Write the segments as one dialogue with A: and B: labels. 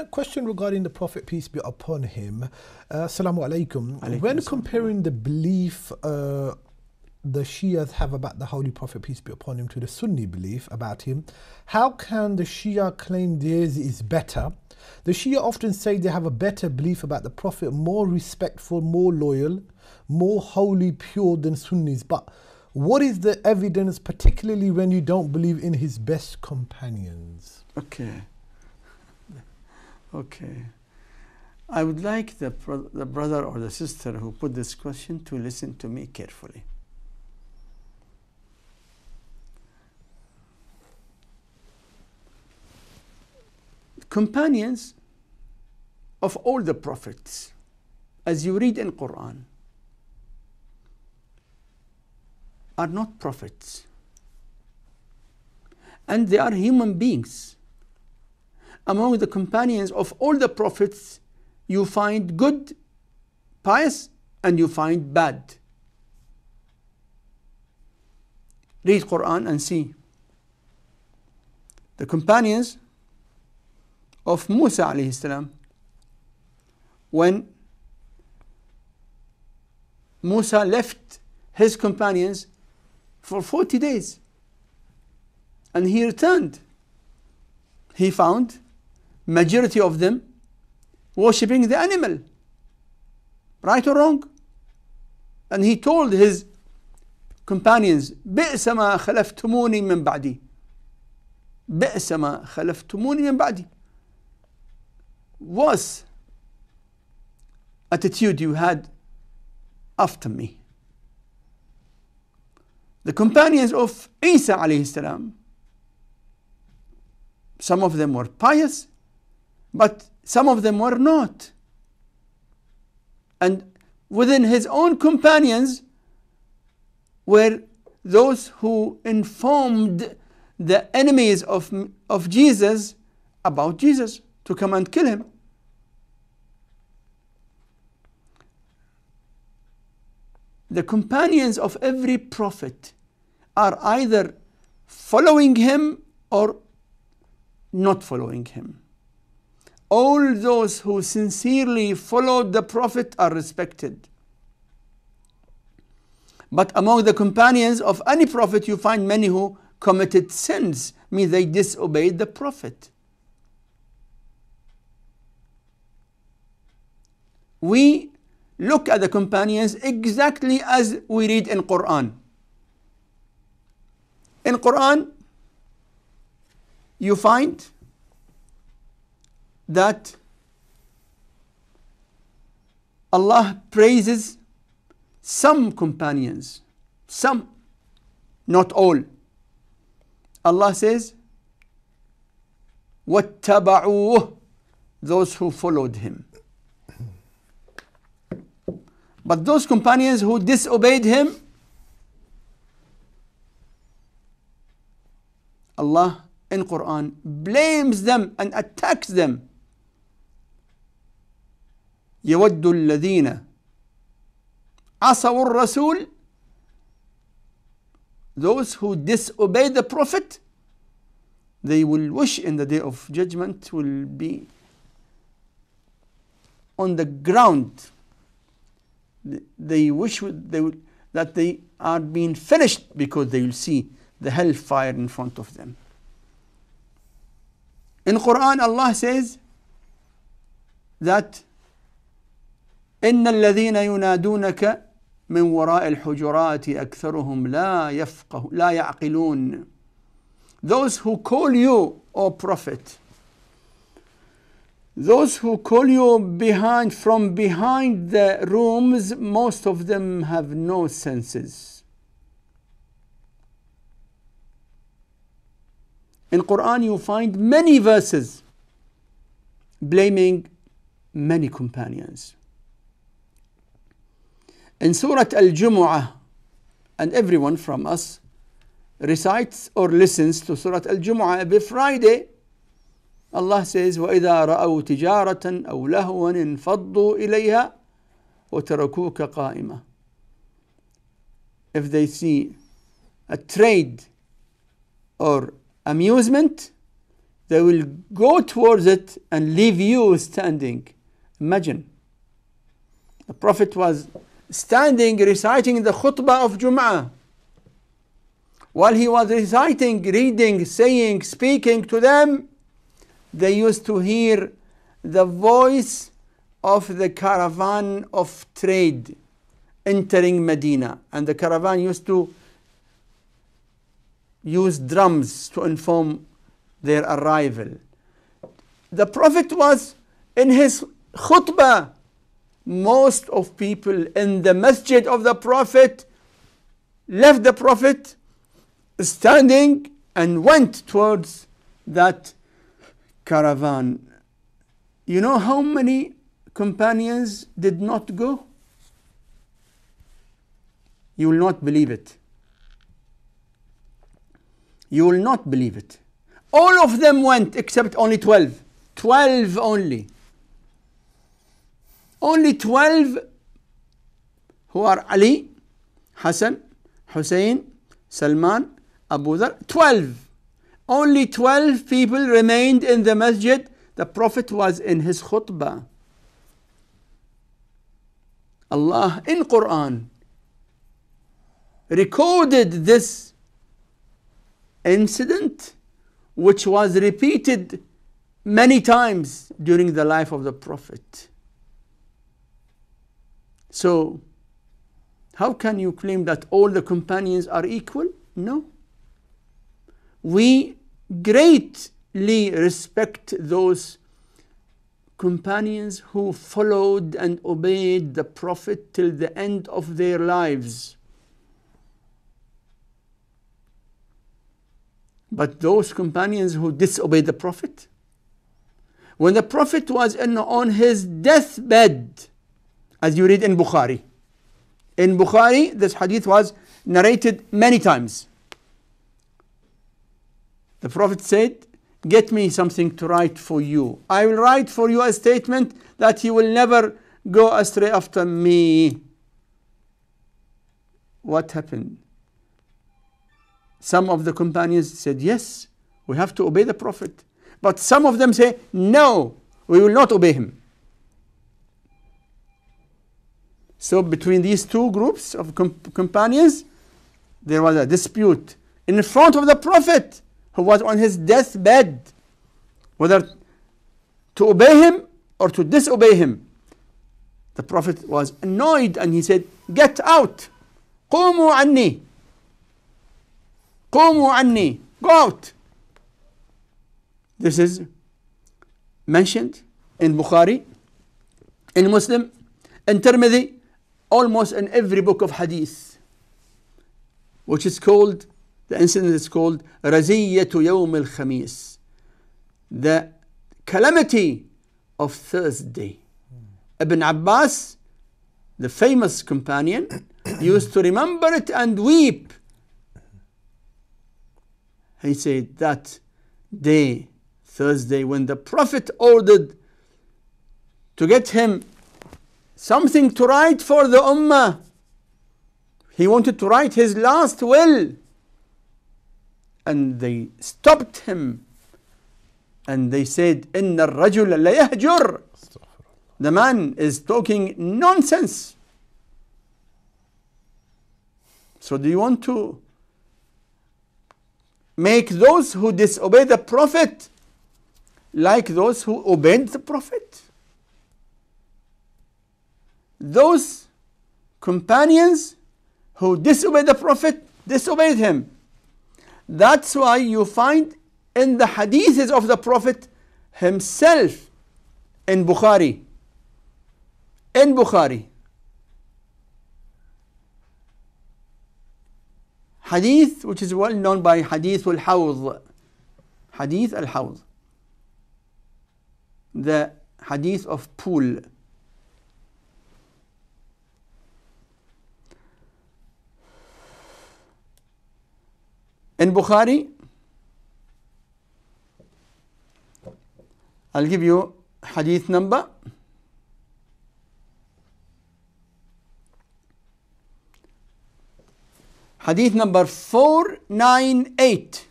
A: A question regarding the Prophet, peace be upon him. Uh, Assalamu alaikum.
B: Alaikum
A: When comparing the belief uh, the Shias have about the Holy Prophet, peace be upon him, to the Sunni belief about him, how can the Shia claim theirs is better? The Shia often say they have a better belief about the Prophet, more respectful, more loyal, more holy, pure than Sunnis. But what is the evidence, particularly when you don't believe in his best companions?
B: Okay. Okay. I would like the, the brother or the sister who put this question to listen to me carefully. Companions of all the prophets, as you read in Quran, are not prophets. And they are human beings among the companions of all the prophets, you find good, pious, and you find bad. Read Quran and see. The companions of Musa alayhi when Musa left his companions for 40 days and he returned, he found majority of them worshipping the animal. Right or wrong? And he told his companions, بئس ما خلفتموني من بعدي. بئس ما خلفتموني من بعدي. Worse attitude you had after me. The companions of Isa alayhi salam, some of them were pious, but some of them were not. And within his own companions were those who informed the enemies of, of Jesus about Jesus to come and kill him. The companions of every prophet are either following him or not following him all those who sincerely followed the Prophet are respected. But among the companions of any Prophet, you find many who committed sins, mean they disobeyed the Prophet. We look at the companions exactly as we read in Quran. In Quran, you find that Allah praises some companions, some, not all. Allah says, وَاتَّبَعُوهُ Those who followed him. But those companions who disobeyed him, Allah in Quran blames them and attacks them. يود الذين عصوا الرسول those who disobey the prophet they will wish in the day of judgment will be on the ground they wish they will, that they are being finished because they will see the hellfire in front of them in Quran Allah says that إن الذين ينادونك من وراء الحجرات أكثرهم لا يفقه لا يعقلون Those who call you, O Prophet, those who call you behind from behind the rooms, most of them have no senses. In Quran you find many verses blaming many companions. In Surah Al-Jumu'ah, and everyone from us recites or listens to Surah Al-Jumu'ah every Friday, Allah says, وَإِذَا رَأَوْا تِجَارَةً أَوْ لَهْوًا انفضوا إِلَيْهَا وَتَرَكُوكَ قَائِمًا If they see a trade or amusement, they will go towards it and leave you standing. Imagine. The Prophet was standing reciting the khutbah of Jum'ah. While he was reciting, reading, saying, speaking to them, they used to hear the voice of the caravan of trade entering Medina. And the caravan used to use drums to inform their arrival. The Prophet was in his khutbah. Most of people in the masjid of the Prophet left the Prophet standing and went towards that caravan. You know how many companions did not go? You will not believe it. You will not believe it. All of them went except only 12. 12 only. Only 12 who are Ali, Hassan, Hussein, Salman, Abu Dhar. 12. Only 12 people remained in the masjid. The Prophet was in his khutbah. Allah in Quran recorded this incident which was repeated many times during the life of the Prophet. So, how can you claim that all the companions are equal? No. We greatly respect those companions who followed and obeyed the Prophet till the end of their lives. But those companions who disobeyed the Prophet, when the Prophet was on his deathbed, as you read in Bukhari, in Bukhari, this hadith was narrated many times. The Prophet said, Get me something to write for you. I will write for you a statement that he will never go astray after me. What happened? Some of the companions said, Yes, we have to obey the Prophet. But some of them say, No, we will not obey him. So, between these two groups of com- companions, there was a dispute in front of the Prophet who was on his deathbed whether to obey him or to disobey him. The Prophet was annoyed and he said, Get out! قوموا عني! قوموا عني! Go out! This is mentioned in Bukhari, in Muslim, in Tirmidhi, almost in every book of hadith, which is called, the incident is called Raziyatu Yawm al Khamis, the calamity of Thursday. Ibn Abbas, the famous companion, used to remember it and weep. He said that day, Thursday, when the Prophet ordered to get him something to write for the Ummah, he wanted to write his last will. And they stopped him and they said, إن الرجل لا يهجر the man is talking nonsense. So, do you want to make those who disobey the Prophet like those who obeyed the Prophet? Those companions who disobeyed the Prophet disobeyed him. That's why you find in the hadiths of the Prophet himself in Bukhari in Bukhari. Hadith which is well known by Hadith al Hawd. Hadith al Hawd. The Hadith of pool. In Bukhari, I'll give you hadith number Hadith number 498.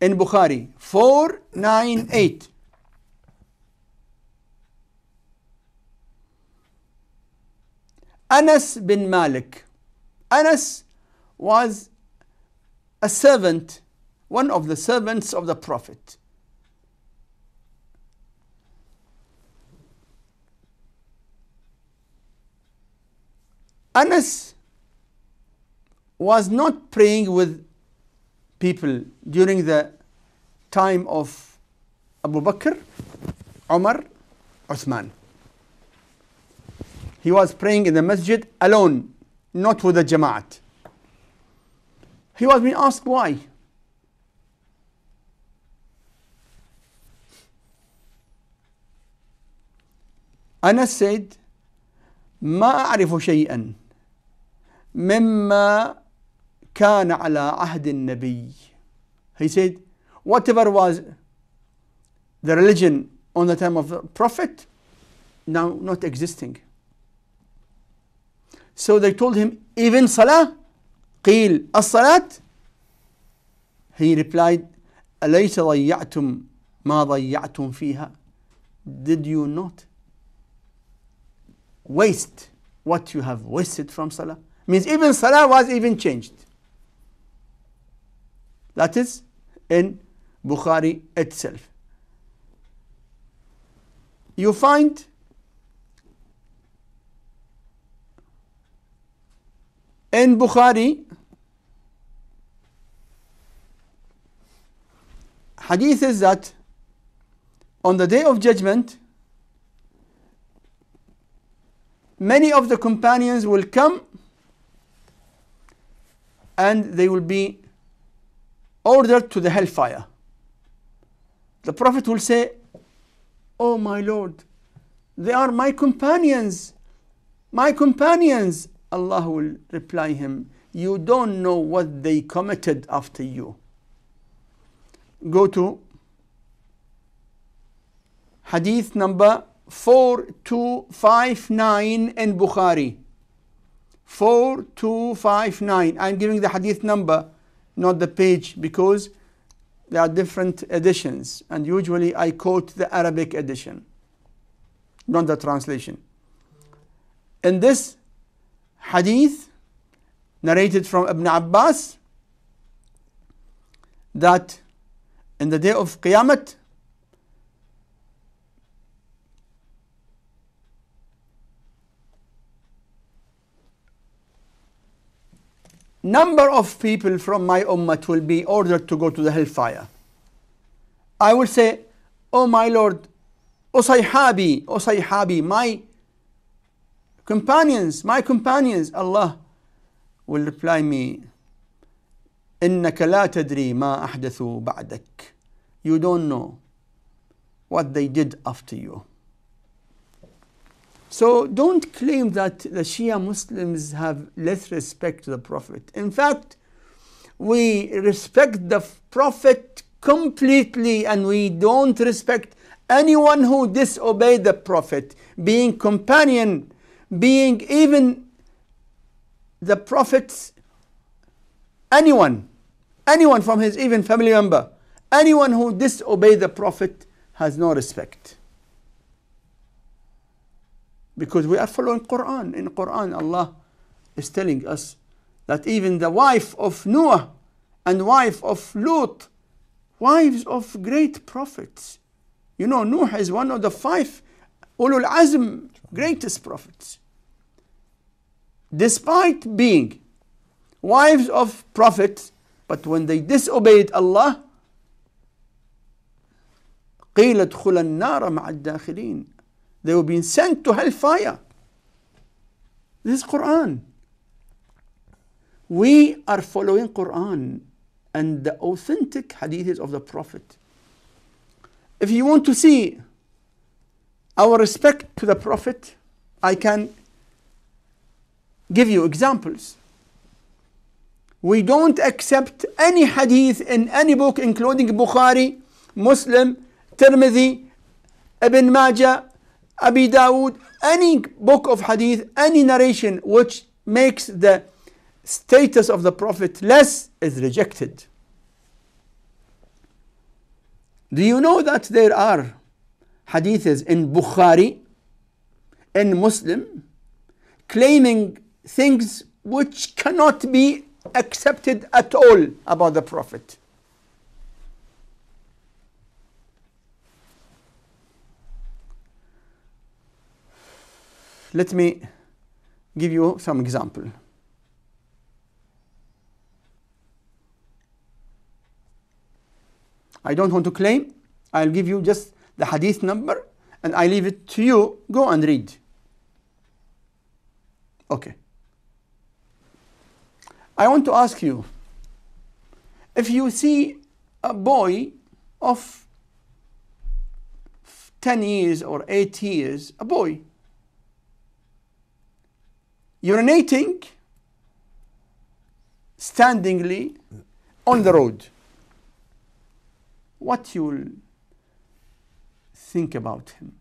B: in Bukhari 498. Anas bin Malik. Anas was a servant, one of the servants of the Prophet. Anas was not praying with people during the time of Abu Bakr, Umar, Uthman. He was praying in the masjid alone, not with the Jama'at. He was being asked why. Anas said, ما أعرف شيئا مما كان على عهد النبي. He said, whatever was the religion on the time of the Prophet, now not existing. So they told him, even Salah? قيل الصلاة? He replied, أليس ضيعتم ما ضيعتم فيها? Did you not waste what you have wasted from Salah? Means even Salah was even changed. That is in Bukhari itself. You find in Bukhari hadith is that on the day of judgment many of the companions will come and they will be ordered to the hellfire. The Prophet will say, Oh my Lord, they are my companions, my companions. Allah will reply him, You don't know what they committed after you. Go to hadith number 4259 in Bukhari. 4259. I'm giving the hadith number, not the page, because there are different editions, and usually I quote the Arabic edition, not the translation. In this hadith, narrated from Ibn Abbas, that in the day of Qiyamah, number of people from my ummah will be ordered to go to the hellfire. I will say, Oh my Lord, O Sayhabi, O Sayhabi, my companions, my companions, Allah will reply me, إنك لا تدري ما أحدثوا بعدك. You don't know what they did after you. So don't claim that the Shia Muslims have less respect to the Prophet. In fact, we respect the Prophet completely and we don't respect anyone who disobeyed the Prophet, being companion, being even the Prophet's anyone, anyone from his even family member, anyone who disobeyed the Prophet has no respect because we are following Quran. In Quran, Allah is telling us that even the wife of Noah and wife of Lut, wives of great prophets. You know, Noah is one of the five ulul azm, greatest prophets Despite being wives of prophets, but when they disobeyed Allah, قيل ادخل النار مع الداخلين they were being sent to hellfire. This is Quran. We are following Quran and the authentic hadiths of the Prophet. If you want to see our respect to the Prophet, I can give you examples. We don't accept any hadith in any book, including Bukhari, Muslim, Tirmidhi, Ibn Majah, Abi Dawood, any book of hadith, any narration which makes the status of the Prophet less is rejected. Do you know that there are hadiths in Bukhari in Muslim claiming things which cannot be accepted at all about the Prophet? Let me give you some example. I don't want to claim. I'll give you just the hadith number and I leave it to you. Go and read. Okay. I want to ask you if you see a boy of 10 years or 8 years, a boy, urinating standingly on the road, what you will think about him?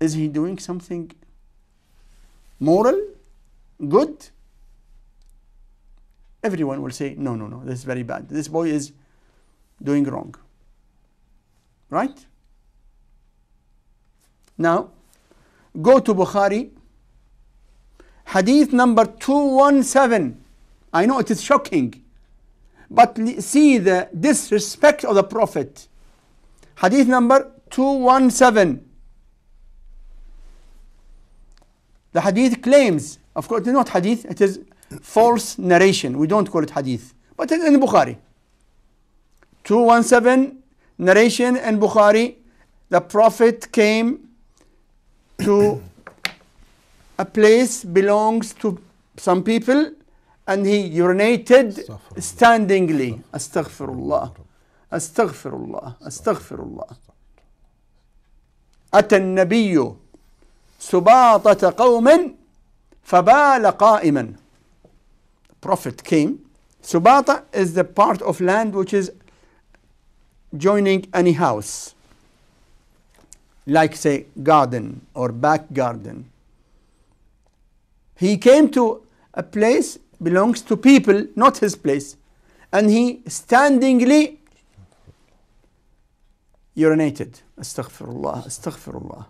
B: Is he doing something moral, good? Everyone will say, no, no, no, this is very bad. This boy is doing wrong. Right? Now, go to Bukhari, hadith number 217. I know it is shocking, but see the disrespect of the Prophet. Hadith number 217. The hadith claims, of course, it's not hadith, it is false narration. We don't call it hadith, but it's in Bukhari. 217 narration in Bukhari. The Prophet came to a place belongs to some people and he urinated
A: Astaghfirullah.
B: standingly. Astaghfirullah. Astaghfirullah. Astaghfirullah. أتى النبي سباطة قوم فبال قائما. Prophet came. Subata is the part of land which is joining any house, like say garden or back garden. He came to a place belongs to people, not his place, and he standingly urinated. Astaghfirullah, astaghfirullah.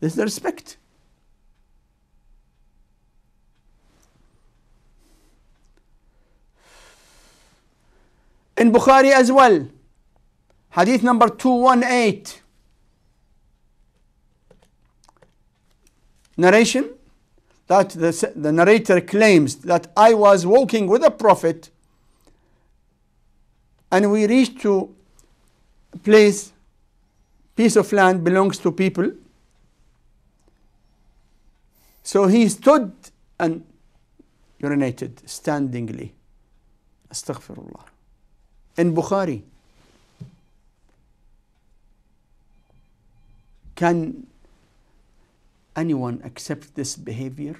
B: This is the respect. In Bukhari as well, hadith number 218. Narration that the, the narrator claims that I was walking with a prophet and we reached to a place, piece of land belongs to people. So he stood and urinated standingly. Astaghfirullah In Bukhari. Can anyone accept this behavior?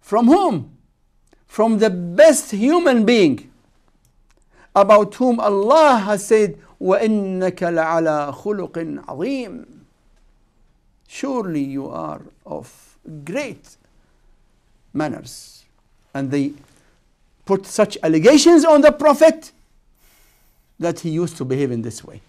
B: From whom? From the best human being about whom Allah has said, وَإِنَّكَ لَعَلَى خُلُقٍ عَظِيمٍ Surely you are of great manners. And they put such allegations on the Prophet that he used to behave in this way.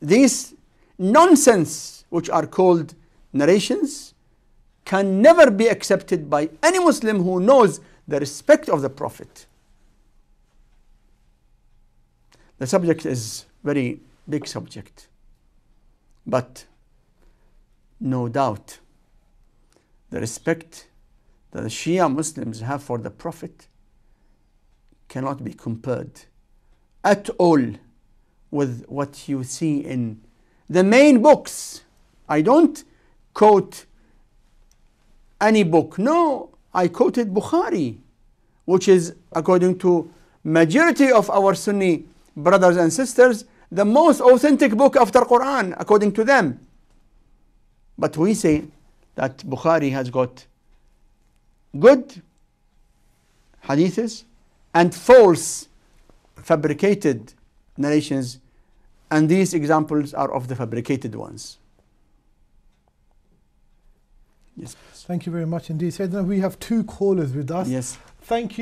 B: These nonsense, which are called narrations, can never be accepted by any Muslim who knows the respect of the Prophet. The subject is very big subject, but no doubt the respect that the Shia Muslims have for the Prophet cannot be compared at all with what you see in the main books. I don't quote any book. No, I quoted Bukhari, which is according to majority of our Sunni brothers and sisters, the most authentic book after Quran, according to them. But we say that Bukhari has got good hadiths and false fabricated narrations and these examples are of the fabricated ones. Yes.
A: Thank you very much indeed. Sayyidina, we have two callers with us.
B: Yes.
A: Thank you.